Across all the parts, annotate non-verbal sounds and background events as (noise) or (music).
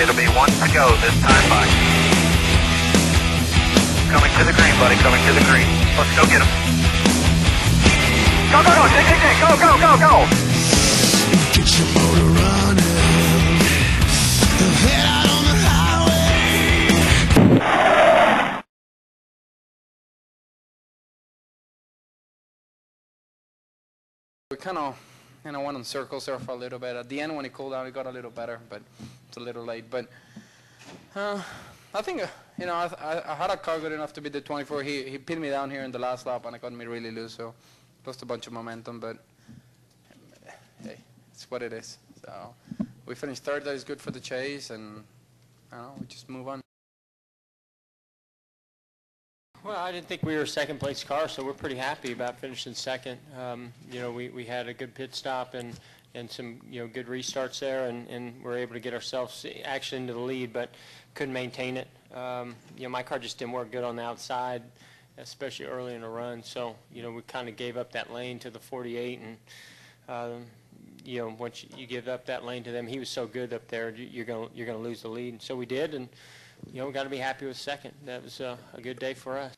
It'll be one to go this time by. Coming to the green, buddy. Coming to the green. Let's go get him. Go, go, go. Dig, dig, dig. Go, go, go, go. Get your motor running. Head out on the highway. We kind of, you I went circles there for a little bit. At the end, when it cooled down, it got a little better, but it's a little late. But uh, I think, uh, you know, I, I, I had a car good enough to beat the 24. He, he pinned me down here in the last lap, and it got me really loose, so lost a bunch of momentum. But hey, it's what it is. So we finished third. That is good for the chase, and I don't know, we just move on. Well, I didn't think we were a second place car, so we're pretty happy about finishing second. Um, you know, we, we had a good pit stop and, and some, you know, good restarts there, and, and we're able to get ourselves actually into the lead, but couldn't maintain it. Um, you know, my car just didn't work good on the outside, especially early in the run. So, you know, we kind of gave up that lane to the 48, and, um, you know, once you give up that lane to them, he was so good up there, you- you're gonna you're going to lose the lead. And So we did, and, you know, we got to be happy with second. That was uh, a good day for us.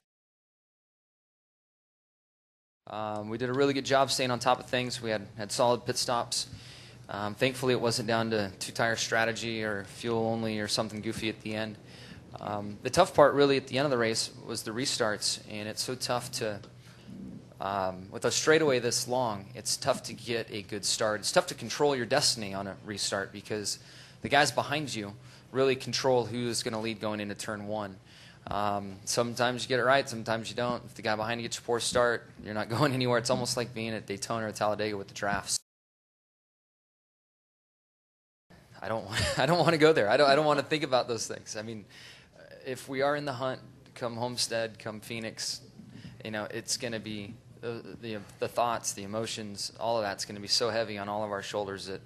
Um, we did a really good job staying on top of things. We had, had solid pit stops. Um, thankfully, it wasn't down to two tire strategy or fuel only or something goofy at the end. Um, the tough part, really, at the end of the race was the restarts, and it's so tough to, um, with a straightaway this long, it's tough to get a good start. It's tough to control your destiny on a restart because the guys behind you really control who's going to lead going into turn one. Um, sometimes you get it right, sometimes you don't. If the guy behind you gets a poor start, you're not (laughs) going anywhere. It's almost like being at Daytona or Talladega with the drafts. I don't, (laughs) I don't want to go there. I don't, I don't want to think about those things. I mean, if we are in the hunt, come Homestead, come Phoenix, you know, it's going to be the, the, the thoughts, the emotions, all of that's going to be so heavy on all of our shoulders that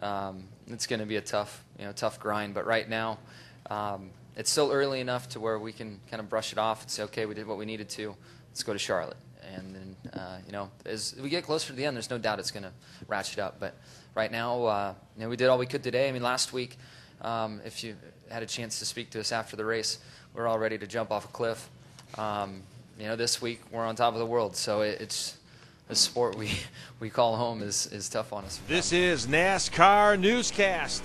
um, it's going to be a tough, you know, tough grind. But right now, um, it's still early enough to where we can kind of brush it off and say, okay, we did what we needed to. Let's go to Charlotte. And then, uh, you know, as we get closer to the end, there's no doubt it's going to ratchet up. But right now, uh, you know, we did all we could today. I mean, last week, um, if you had a chance to speak to us after the race, we are all ready to jump off a cliff. Um, you know, this week we're on top of the world, so it, it's a sport we, we call home is, is tough on us. This is NASCAR Newscast.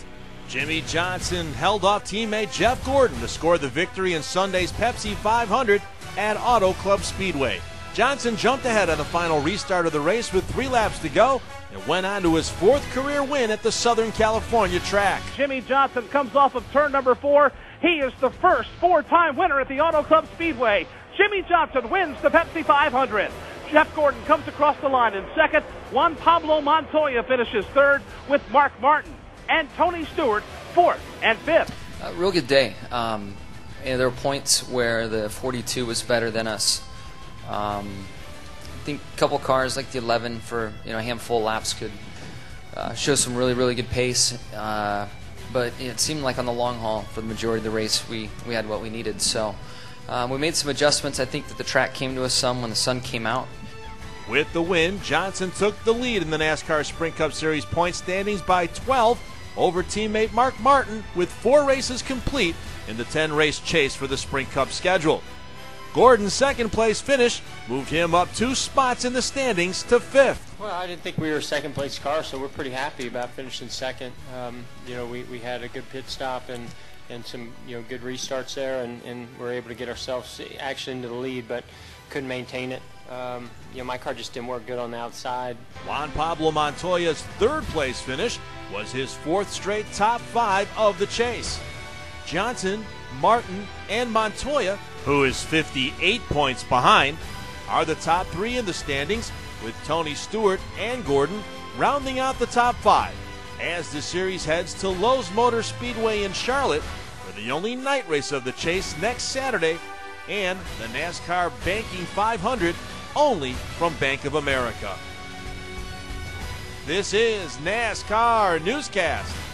Jimmie Johnson held off teammate Jeff Gordon to score the victory in Sunday's Pepsi 500 at Auto Club Speedway. Johnson jumped ahead on the final restart of the race with three laps to go and went on to his fourth career win at the Southern California track. Jimmie Johnson comes off of turn number four. He is the first four-time winner at the Auto Club Speedway. Jimmie Johnson wins the Pepsi 500. Jeff Gordon comes across the line in second. Juan Pablo Montoya finishes third with Mark Martin and Tony Stewart fourth and fifth. A real good day. Um, and there were points where the 42 was better than us. Um, I think a couple cars like the 11 for you know a handful of laps could uh, show some really really good pace. Uh, but it seemed like on the long haul for the majority of the race we, we had what we needed. So um, we made some adjustments. I think that the track came to us some when the sun came out. With the win, Johnson took the lead in the NASCAR Sprint Cup Series point standings by 12 over teammate Mark Martin with four races complete in the 10 race chase for the Sprint Cup schedule. Gordon's second place finish moved him up two spots in the standings to fifth. Well, I didn't think we were a second place car, so we're pretty happy about finishing second. Um, you know, we, we had a good pit stop and, and some you know good restarts there, and, and we're able to get ourselves actually into the lead, but couldn't maintain it. Um, you know, my car just didn't work good on the outside. Juan Pablo Montoya's third place finish was his fourth straight top five of the chase. Johnson, Martin, and Montoya, who is 58 points behind, are the top three in the standings, with Tony Stewart and Gordon rounding out the top five as the series heads to Lowe's Motor Speedway in Charlotte for the only night race of the chase next Saturday and the NASCAR Banking 500 only from Bank of America. This is NASCAR Newscast.